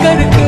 பார்க்கறதுக்கு சும்மால